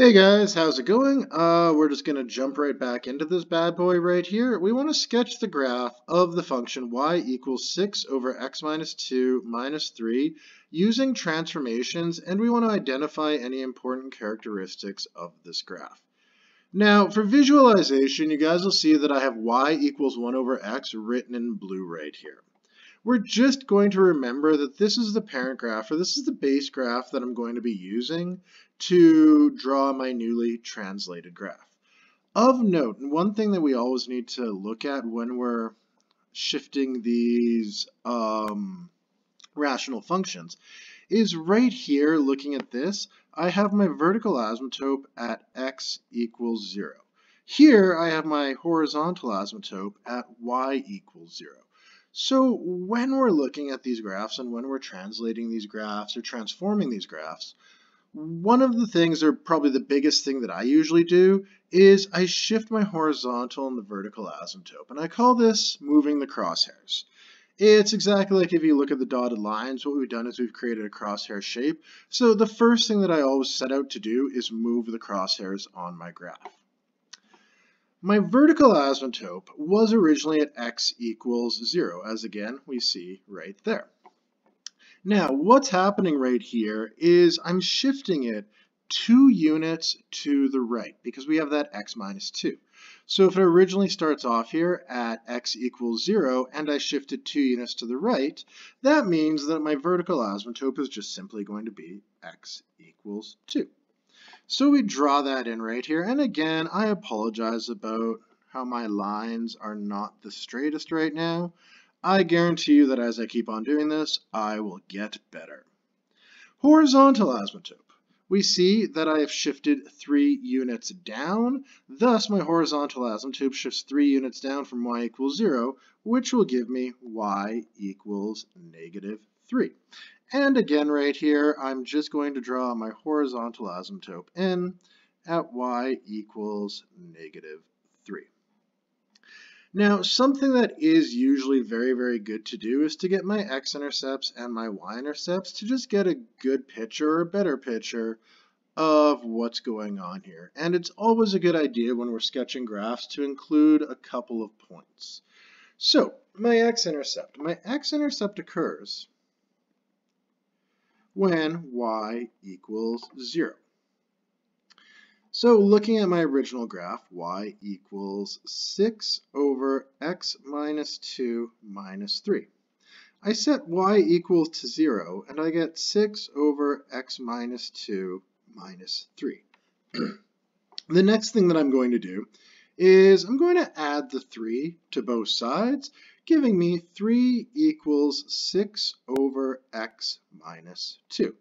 Hey guys, how's it going? Uh, we're just going to jump right back into this bad boy right here. We want to sketch the graph of the function y equals 6 over x minus 2 minus 3 using transformations, and we want to identify any important characteristics of this graph. Now, for visualization, you guys will see that I have y equals 1 over x written in blue right here. We're just going to remember that this is the parent graph, or this is the base graph that I'm going to be using to draw my newly translated graph. Of note, one thing that we always need to look at when we're shifting these um, rational functions is right here looking at this, I have my vertical asymptote at x equals 0. Here I have my horizontal asymptote at y equals 0. So when we're looking at these graphs and when we're translating these graphs or transforming these graphs, one of the things, or probably the biggest thing that I usually do, is I shift my horizontal and the vertical asymptote. And I call this moving the crosshairs. It's exactly like if you look at the dotted lines, what we've done is we've created a crosshair shape. So the first thing that I always set out to do is move the crosshairs on my graph. My vertical asymptote was originally at x equals 0, as again we see right there. Now, what's happening right here is I'm shifting it two units to the right because we have that x minus 2. So if it originally starts off here at x equals 0 and I shift it two units to the right, that means that my vertical asymptote is just simply going to be x equals 2. So we draw that in right here. And again, I apologize about how my lines are not the straightest right now. I guarantee you that as I keep on doing this, I will get better. Horizontal asymptote. We see that I have shifted three units down, thus my horizontal asymptote shifts three units down from y equals zero, which will give me y equals negative three. And again right here, I'm just going to draw my horizontal asymptote in at y equals negative 3. Now, something that is usually very, very good to do is to get my x-intercepts and my y-intercepts to just get a good picture or a better picture of what's going on here. And it's always a good idea when we're sketching graphs to include a couple of points. So, my x-intercept. My x-intercept occurs when y equals 0. So looking at my original graph, y equals 6 over x minus 2 minus 3. I set y equal to 0, and I get 6 over x minus 2 minus 3. the next thing that I'm going to do is I'm going to add the 3 to both sides, giving me 3 equals 6 over x minus 2.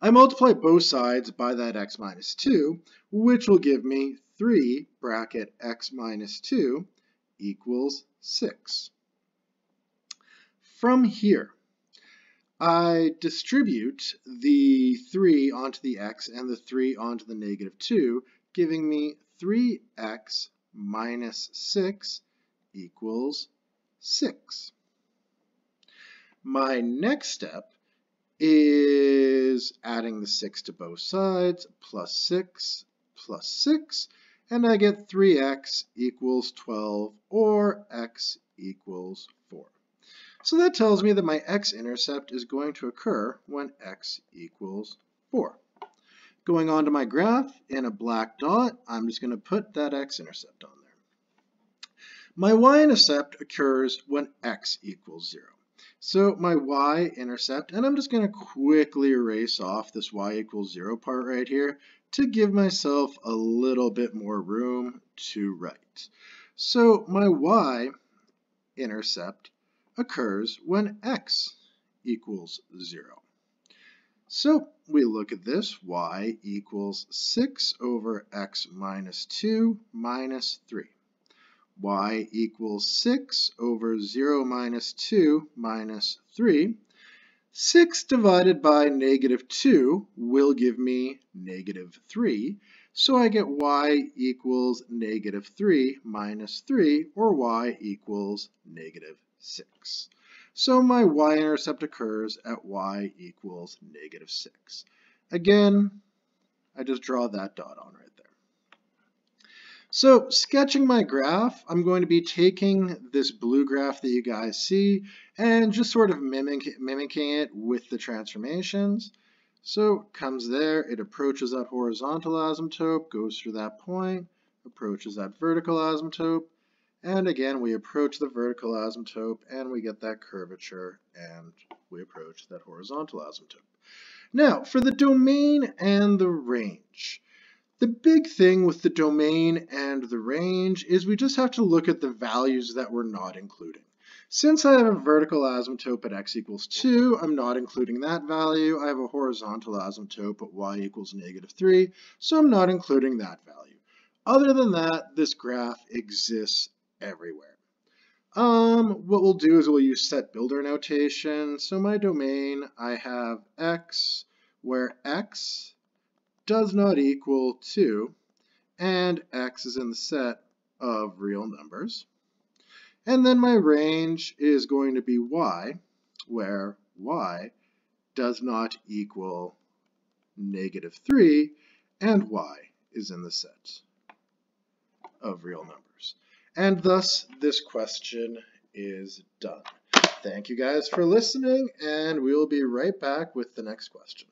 I multiply both sides by that x minus 2, which will give me 3 bracket x minus 2 equals 6. From here, I distribute the 3 onto the x and the 3 onto the negative 2, giving me 3x minus 6 equals 6. My next step is adding the 6 to both sides, plus 6, plus 6, and I get 3x equals 12, or x equals 4. So that tells me that my x-intercept is going to occur when x equals 4. Going on to my graph, in a black dot, I'm just going to put that x-intercept on there. My y-intercept occurs when x equals 0. So my y-intercept, and I'm just going to quickly erase off this y equals 0 part right here to give myself a little bit more room to write. So my y-intercept occurs when x equals 0. So we look at this, y equals 6 over x minus 2 minus 3 y equals 6 over 0 minus 2 minus 3. 6 divided by negative 2 will give me negative 3. So I get y equals negative 3 minus 3, or y equals negative 6. So my y-intercept occurs at y equals negative 6. Again, I just draw that dot on right. So sketching my graph, I'm going to be taking this blue graph that you guys see and just sort of mimic, mimicking it with the transformations. So comes there, it approaches that horizontal asymptote, goes through that point, approaches that vertical asymptote, and again we approach the vertical asymptote and we get that curvature and we approach that horizontal asymptote. Now for the domain and the range. The big thing with the domain and the range is we just have to look at the values that we're not including. Since I have a vertical asymptote at x equals 2, I'm not including that value. I have a horizontal asymptote at y equals negative 3, so I'm not including that value. Other than that, this graph exists everywhere. Um, what we'll do is we'll use set builder notation. So my domain, I have x, where x does not equal 2, and x is in the set of real numbers. And then my range is going to be y, where y does not equal negative 3, and y is in the set of real numbers. And thus, this question is done. Thank you guys for listening, and we'll be right back with the next question.